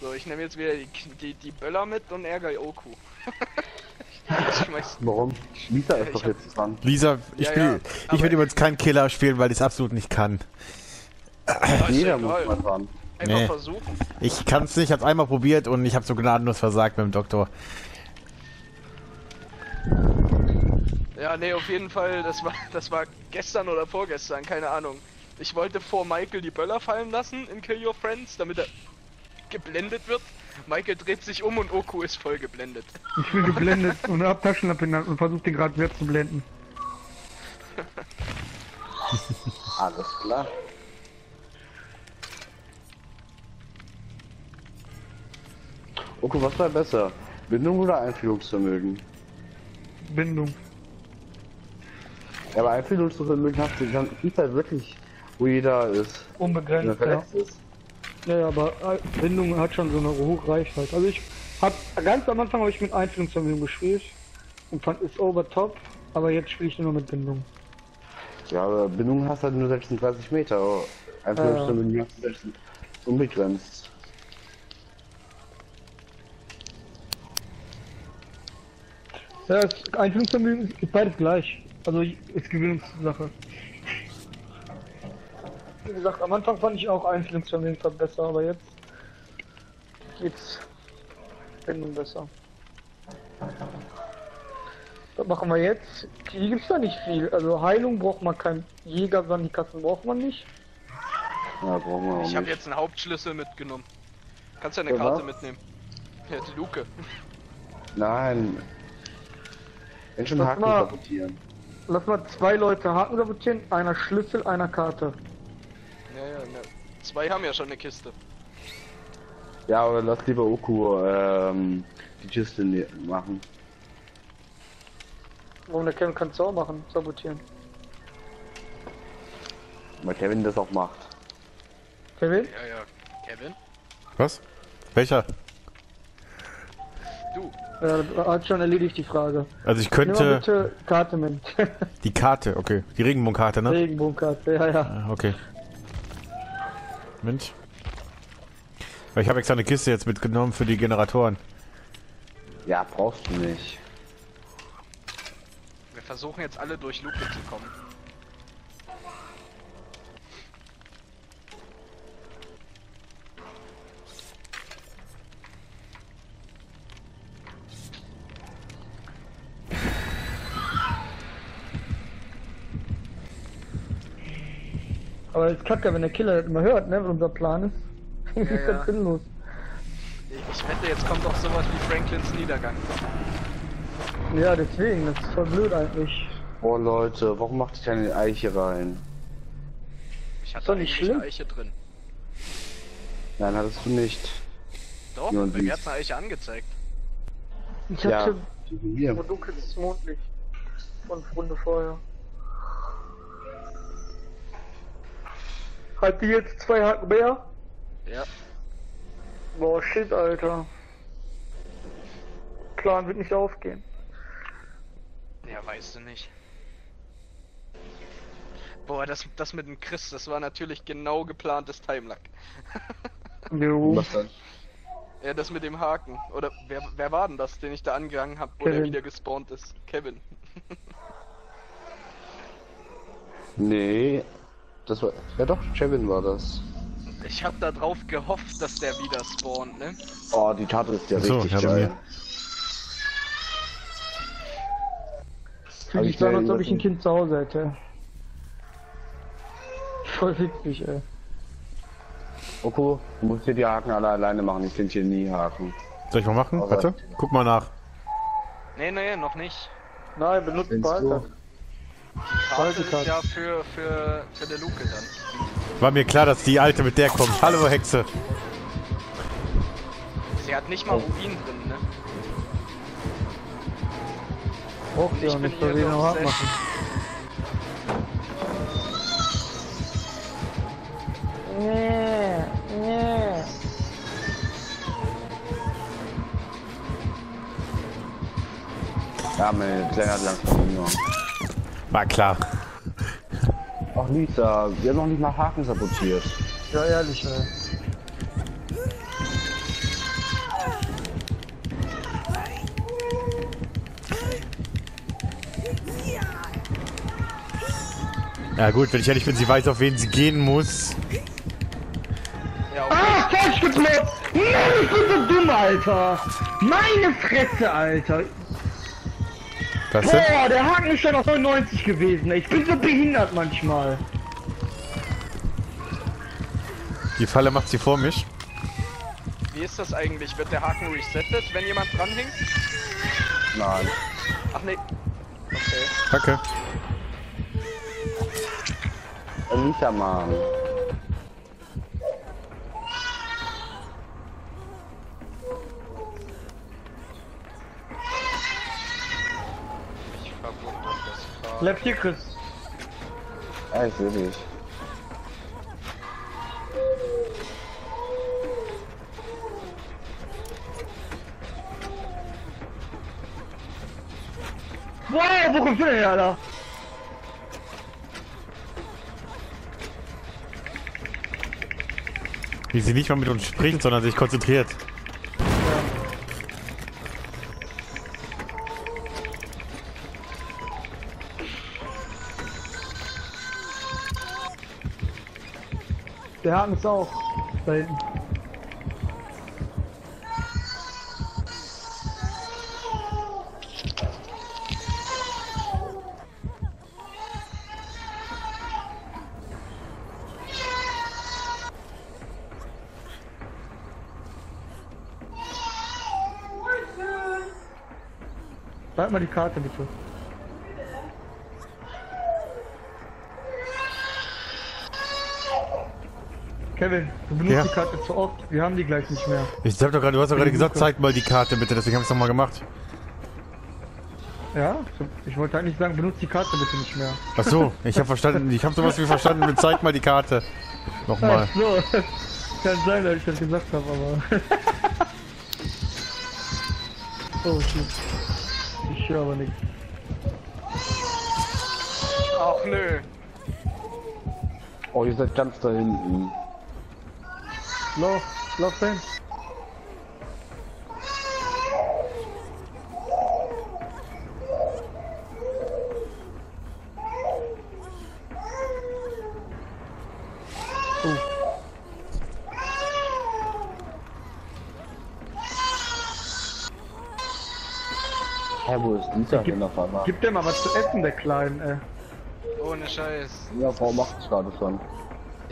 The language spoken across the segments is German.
So, ich nehme jetzt wieder die, die, die Böller mit und ärgere Oku. Warum? Lisa ist doch jetzt dran. Lisa, ich ja, spiel, ja, ich werde übrigens keinen Killer spielen, weil ich es absolut nicht kann. Jeder muss mal dran. Einfach nee. versuchen. Ich kann es nicht, ich habe einmal probiert und ich habe so gnadenlos versagt mit dem Doktor. Ja, nee, auf jeden Fall, das war, das war gestern oder vorgestern, keine Ahnung. Ich wollte vor Michael die Böller fallen lassen in Kill Your Friends, damit er geblendet wird. Michael dreht sich um und Oku ist voll geblendet. Ich bin geblendet und hab Taschenlampe in der Hand und versucht den gerade wieder zu blenden. Alles klar. Oku, was war besser? Bindung oder Einfühlungsvermögen? Bindung. Ja, aber Einfühlungsvermögen hast du dann ist halt wirklich, wo jeder ist. Unbegrenzt, ja. Ist. Ja, aber Bindung hat schon so eine hohe Reichweite. Also ich hab ganz am Anfang habe ich mit Einfühlungsvermögen gespielt und fand es over top, aber jetzt spiele ich nur mit Bindung. Ja, aber Bindung hast halt nur 36 Meter. Einfühlungsvermögen äh, du unbegrenzt. Ja, das Einfühlungsvermögen ist beides gleich. Also ist Gewöhnungssache. Wie gesagt, am Anfang fand ich auch Einfühlungsvermögen besser, aber jetzt geht's Bindung besser. Was machen wir jetzt? Hier gibt's da nicht viel. Also Heilung braucht man kein Jäger, sondern die Kassen braucht man nicht. Ja, brauchen wir Ich habe jetzt einen Hauptschlüssel mitgenommen. Kannst du eine Karte mitnehmen? Ja, die Luke. Nein, wenn schon Haken mal, sabotieren. Lass mal zwei Leute Haken sabotieren, einer Schlüssel, einer Karte. Ja, ja, ne. Zwei haben ja schon eine Kiste. Ja, aber lass lieber Oku ähm, die Kiste ne-, machen. Warum der Kevin kann es auch machen, sabotieren. Weil Kevin das auch macht. Kevin? Ja, ja. Kevin? Was? Welcher? Du. Ja, hat schon erledigt die Frage. Also ich könnte. bitte Karte mit. die Karte, okay. Die Regenbogenkarte, ne? Regenbogenkarte, ja, ja. Ah, okay. Mensch. Ich habe extra eine Kiste jetzt mitgenommen für die Generatoren. Ja, brauchst du nicht. Wir versuchen jetzt alle durch Luke zu kommen. Aber es ist kacke, wenn der Killer das immer hört, ne, was unser Plan ist. Ja, ist ja. sinnlos. Ich wette, jetzt kommt doch sowas wie Franklins Niedergang. Ja, deswegen, das ist voll blöd eigentlich. Oh Leute, warum macht ich eine Eiche rein? Ich hatte doch nicht schlimm. Eiche drin. Nein, hattest du nicht. Doch, mir hat eine Eiche angezeigt. Ich hatte ja, dunkles Mondlicht von Runde vorher. Hat die jetzt zwei Haken mehr? Ja. Boah, shit, Alter. Plan wird nicht aufgehen. Ja, weißt du nicht. Boah, das, das mit dem Chris, das war natürlich genau geplantes Timelag. jo. Was dann? Ja, das mit dem Haken. Oder wer, wer war denn das, den ich da angegangen habe, wo der wieder gespawnt ist? Kevin. nee, das war. Ja doch, Chevin war das. Ich hab da drauf gehofft, dass der wieder spawnt, ne? Oh, die Karte ist ja so, richtig geil. Fühl ich sagen, als ob ich ein Kind zu Hause hätte. Voll witzig, ey. Oko, du musst hier die Haken alle alleine machen, ich finde hier nie Haken. Soll ich mal machen? Warte, guck mal nach. Nee, nee, noch nicht. Nein, benutzt Balter. Karte ist ja für, für, für der Luke dann. War mir klar, dass die alte mit der kommt. Hallo Hexe. Sie hat nicht mal Rubin drin, ne? Och, ja, nicht für den noch machen. Nee, nee. Ja, meine Kleine hat langsam Hunger. War klar. Ach Lisa, wir haben noch nicht mal Haken sabotiert. Ja, ehrlich, ey. Ja gut, wenn ich ehrlich bin, sie weiß, auf wen sie gehen muss. Ja, okay. Ah, falsch geblockt! Nein, ich bin so dumm, Alter! Meine Fresse, Alter! Was denn? Boah, der Haken ist schon auf 99 gewesen. ey. Ich bin so behindert manchmal. Die Falle macht sie vor mich. Wie ist das eigentlich? Wird der Haken resettet, wenn jemand dranhängt? Nein. Ach nee. Okay. Danke. Anita, Mann. Ich verwundert das Fahr. Bleib hier, Chris. Ja, ich sehe dich. Wow, wo kommst du denn her, Alter? Wie sie nicht mal mit uns spricht, sondern sich konzentriert. Der Haken ist auch da hinten. Sag mal die Karte bitte. Kevin, du benutzt Ja. die Karte zu oft. Wir haben die gleich nicht mehr. Ich hab doch gerade, du hast doch gerade gesagt, zeig mal die Karte bitte, deswegen hab ich's nochmal gemacht. Ja? Ich wollte eigentlich sagen, benutzt die Karte bitte nicht mehr. Ach so, ich habe verstanden, ich habe sowas wie verstanden, mit zeig mal die Karte. Nochmal. Ach so. Kann sein, dass ich das gesagt habe, aber. oh shit. Ich höre aber nichts. Ach nö. Oh, ihr seid ganz da hinten. Lauf, lauf hin. Hä, wo ist Lisa denn auf einmal? Gib dir mal was zu essen, der Kleinen, ey. Ohne Scheiß. Ja, Frau macht es gerade schon.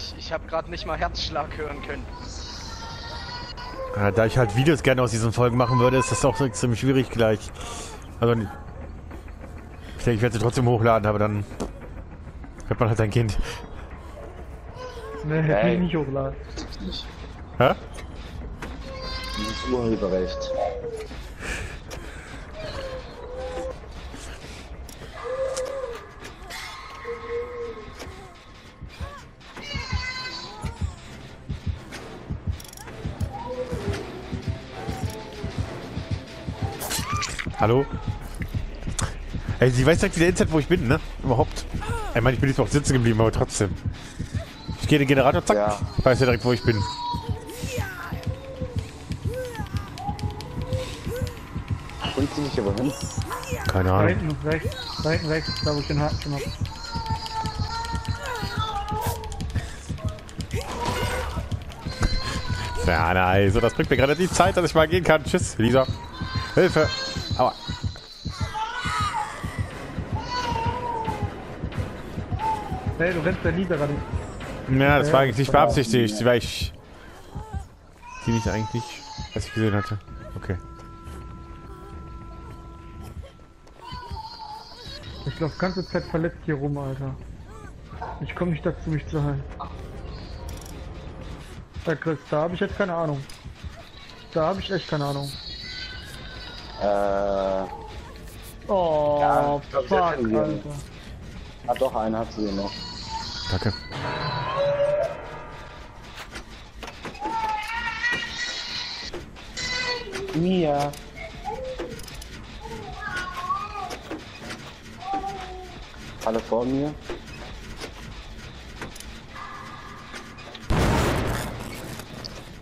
Ich, ich habe gerade nicht mal Herzschlag hören können. Ja, da ich halt Videos gerne aus diesen Folgen machen würde, ist das auch extrem schwierig gleich. Also, ich denke, ich werde sie trotzdem hochladen, aber dann hört man halt sein Kind. Ne, hätte Hey. ich nicht hochladen. Hä? Dieses Urheberrecht. Hallo? Ey, sie weiß direkt wieder Instant, wo ich bin, ne? Überhaupt. Ich meine, ich bin jetzt auch sitzen geblieben, aber trotzdem. Ich gehe in den Generator, zack. Ja. Weiß ja direkt, wo ich bin. Und sie dich aber hin. Keine Da Ahnung. hinten rechts, da hinten rechts, da wo ich den Haken schon hab. Ja, na, also, das bringt mir gerade die Zeit, dass ich mal gehen kann. Tschüss, Lisa. Hilfe. Aua. Hey, du rennst der Liga ran. Ja, das Ja, war eigentlich nicht beabsichtigt, weil ich die nicht eigentlich, was ich gesehen hatte. Okay. Ich lauf ganze Zeit verletzt hier rum, Alter. Ich komme nicht dazu, mich zu heilen. Ja, Chris, da habe ich jetzt keine Ahnung. Da habe ich echt keine Ahnung. Äh, Oh, Ja, glaub, fuck. Alter. ah doch, einen hat sie noch. Danke. Mia. Alle vor mir.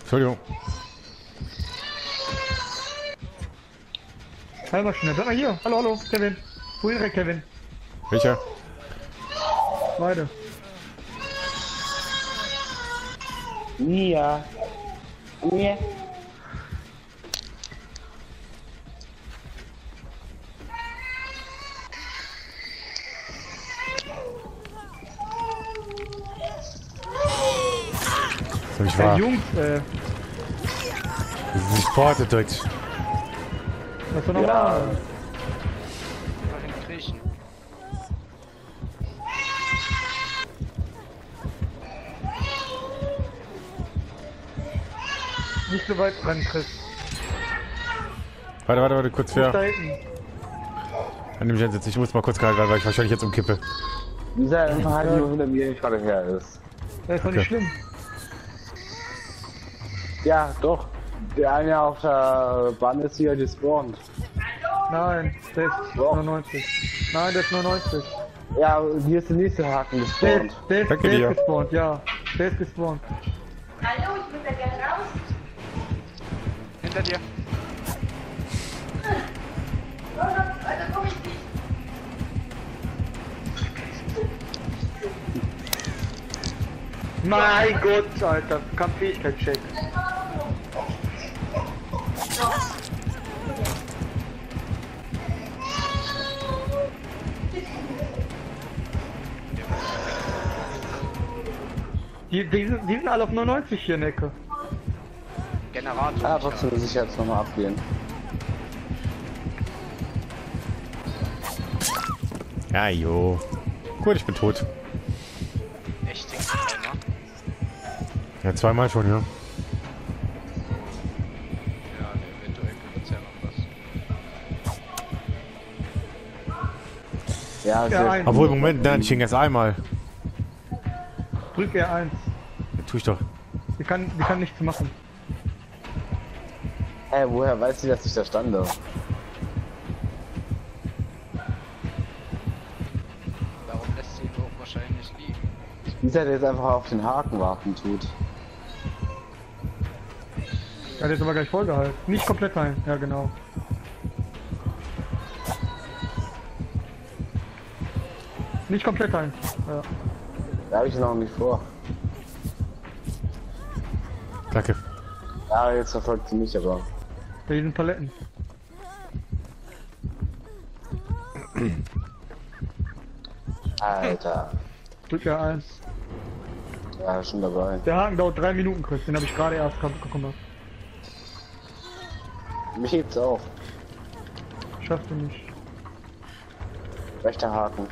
Entschuldigung. Schnell, bleib mal hier. Hallo, hallo, Kevin. Wohin rennt Kevin? Welcher? Beide. Mia. Mia. Das hab ich wahr. Jungs, äh, Das ist nicht Deutsch. Das ist doch normal. Kriechen. Nicht so weit rennen, Chris. Warte, warte, warte, kurz Da fair. An dem Jens jetzt. Ich muss mal kurz gehalten werden, weil ich wahrscheinlich jetzt umkippe. Dieser einfach halt nur hinter mir gerade her ist. Das ist doch Okay. nicht schlimm. Ja, doch. Der eine auf der Bahn ist hier gespawnt. Nein, der ist Doch. 99. Nein, der ist 99. Ja, hier ist der nächste Haken Der gespawnt. ist, der ist, der dir. ist gespawnt, ja. Der ist gespawnt. Hallo, ich würde da gerne raus. Hinter dir. Oh, also komm ich nicht. Mein Gott, Alter. Kampffähigkeitscheck. Die, die, sind, die sind alle auf 99 hier in der Ecke. Generator. Ja, trotzdem muss ich jetzt nochmal abgehen. Ja, jo. Gut, ich bin tot. Echt. Ja, zweimal schon, ja. Ja, ja noch was. Ja, Ja. Obwohl, Moment, nein, ich hing erst einmal. Drück R1. Ja, tu ich doch. Die kann, die kann nichts machen. Hä, woher weiß sie, dass ich da stande? Darum lässt sie ihn auch wahrscheinlich liegen. Dieser, der jetzt einfach auf den Haken warten tut. Ja, der ist aber gleich vollgehalten. Nicht komplett heilen. Ja, genau. Nicht komplett heilen. Ja. Da habe ich noch nicht vor. Danke. Ja, jetzt verfolgt sie mich aber. Bei diesen Paletten. Alter. Drück R1. Ja, schon dabei. Der Haken dauert drei Minuten, Chris. Den habe ich gerade erst kaputt gemacht. Mich hebt's auf. Schaffst du nicht. Rechter Haken.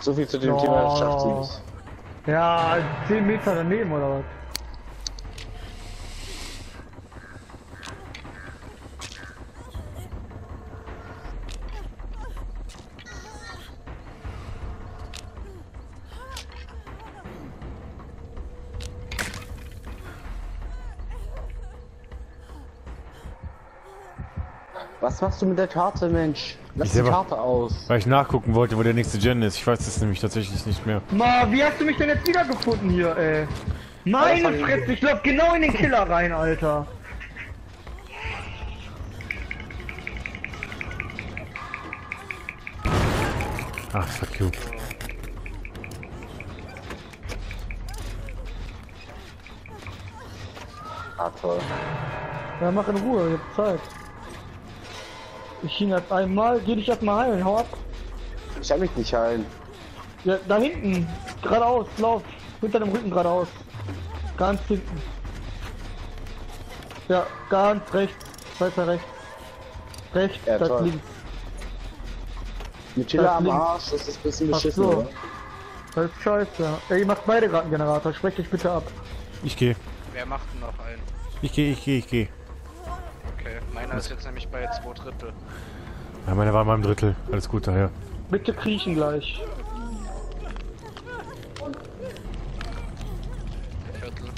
So viel zu dem Ja. Thema, schafft sie nicht. Ja, 10 Meter daneben oder was? Was machst du mit der Karte, Mensch? Lass Ich die Karte aus. Weil ich nachgucken wollte, wo der nächste Gen ist. Ich weiß es nämlich tatsächlich nicht mehr. Ma, wie hast du mich denn jetzt wiedergefunden hier, ey? Meine Das war- Fresse, ich lauf genau in den Killer rein, Alter. Ach, fuck you. Ah, toll. Ja, mach in Ruhe, ich hab Zeit. Ich hing jetzt einmal, geh dich erstmal heilen, hau ab. Ich hab mich nicht heilen. Ja, da hinten, geradeaus, lauf. Hinter dem Rücken geradeaus. Ganz hinten. Ja, ganz rechts, weiter rechts. Rechts, Ja, das toll. links. Mit Chiller Das am links. Arsch, das ist ein bisschen Ach beschissen, so. oder? Das ist scheiße. Ey, ihr macht beide gerade einen Generator, sprecht euch bitte ab. Ich gehe. Wer macht denn noch einen? Ich gehe, ich gehe, ich gehe. Okay, meiner ist jetzt nämlich bei zwei Drittel. Ja, meiner war in meinem Drittel. Alles gut daher. Bitte kriechen gleich. Viertel.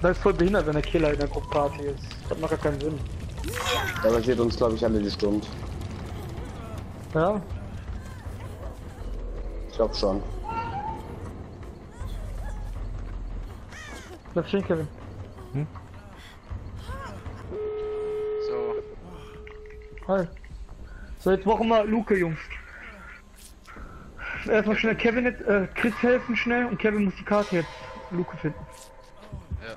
Das ist voll behindert, wenn der Killer in der Gruppparty ist. Das macht gar keinen Sinn. Da basiert uns, glaube ich, alle die Stunde. Ja? Ich glaube schon. Bleib stehen, Kevin. So, Hi. So, jetzt machen wir Luke, Jungs. erstmal schnell Kevin jetzt, äh, Chris helfen schnell und Kevin muss die Karte jetzt Luke finden. Ja.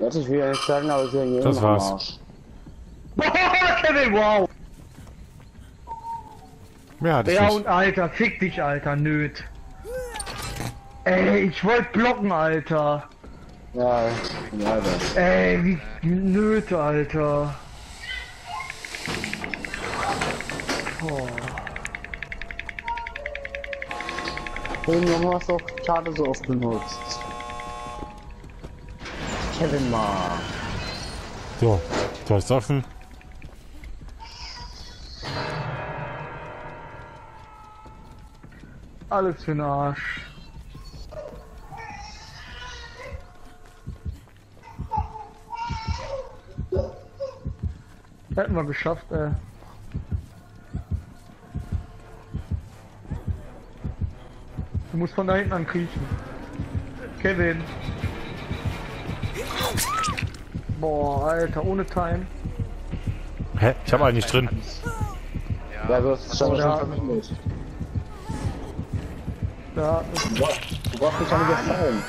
Warte, ich will ja nicht sagen, aber sie haben jeden Das war's. Kevin, wow! Mehr hatte ich Ja und Alter, fick dich, Alter, nöt. Ey, ich wollte blocken, Alter. Ja, ja, das. Ey, wie nöte, Alter. Oh. Hey, warum hast du auch Karte so oft benutzt? Kevin mal. So, du hast offen. Alles für den Arsch. Hätten wir geschafft, ey. Du musst von da hinten ankriechen. Kevin. Boah, Alter, ohne Time. Hä? Ich habe eigentlich drin. Ja, du hast es schon ja. verwendet. Da, Du brauchst mich an gefallen.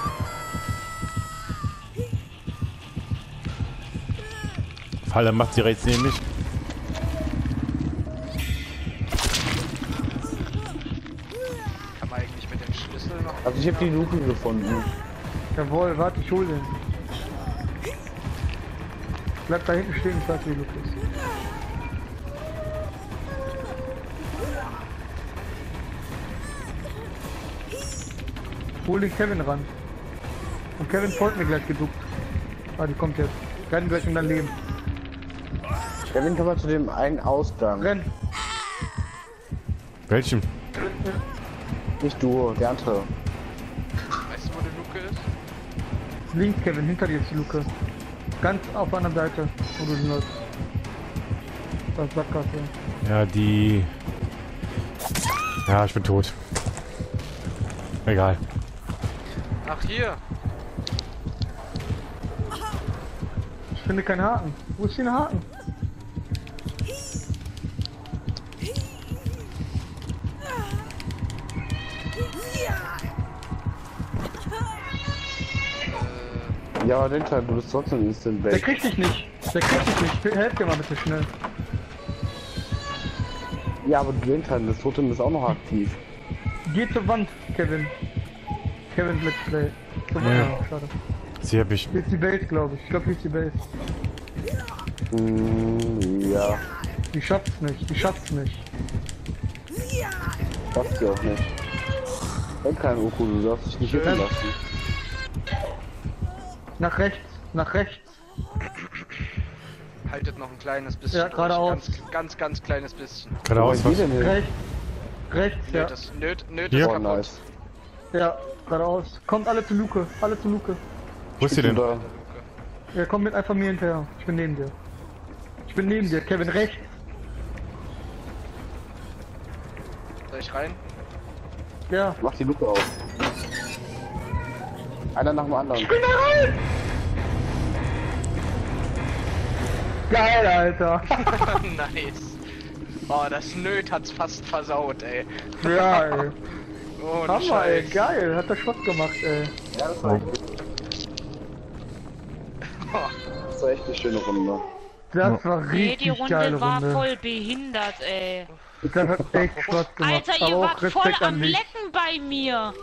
Falle macht sie rechts neben mich. Ich habe die Luke gefunden. jawohl, warte, ich hol den. Bleib da hinten stehen, ich sag wie du bist. Hol den Kevin ran. Und Kevin folgt mir gleich geduckt. Ah, die kommt jetzt. Renn gleich in dein Leben. Kevin, komm mal zu dem einen Ausgang. Renn. Welchem? Nicht du, der andere. Links, Kevin, hinter dir ist die Luke. Ganz auf der anderen Seite, wo du läufst. Das ist Sackgasse. Ja, die... Ja, ich bin tot. Egal. Ach, hier. Ich finde keinen Haken. Wo ist hier ein Haken? Ja, aber Dental, du bist trotzdem instant Der weg. kriegt dich nicht. Der kriegt dich nicht. Helft dir mal bitte schnell. Ja, aber Dental, das Totem ist auch noch aktiv. Geh zur Wand, Kevin. Kevin Let's Play. Zur Wand, Ja. schade. Sie hab ich. Hier ist die Base, glaube ich. Ich glaube, hier ist die Base. Hm, ja, Die schafft's nicht. Die schafft's nicht. schafft sie auch nicht. Wenn kein Oku, du darfst dich nicht hitten lassen. Nach rechts. Nach rechts. Haltet noch ein kleines bisschen. Ja, geradeaus. Ganz, ganz, ganz kleines bisschen. Geradeaus was? denn? Rechts. Rechts, ja. Nöt ist, nöt, nöt Hier? ist Oh, kaputt. nice. Ja, geradeaus. Kommt alle zu Luke. Alle zu Luke. Wo ist sie denn? Da. Ja, komm mit einfach mir hinterher. Ich bin neben dir. Ich bin neben dir. Kevin rechts. Soll ich rein? Ja. Mach die Luke auf. Einer nach dem anderen. bin da rein! Geil, Alter. nice. Oh, das Nöt hat's fast versaut, ey. ja, ey. Oh, Hammer, ey. Geil. Hat das Spaß gemacht, ey. Ja, das war, das war echt eine schöne Runde. Das war Nee, richtig die Runde geile war Runde. voll behindert, ey. Das hat echt Spaß gemacht. Alter, ihr wart voll am. Lecken bei mir.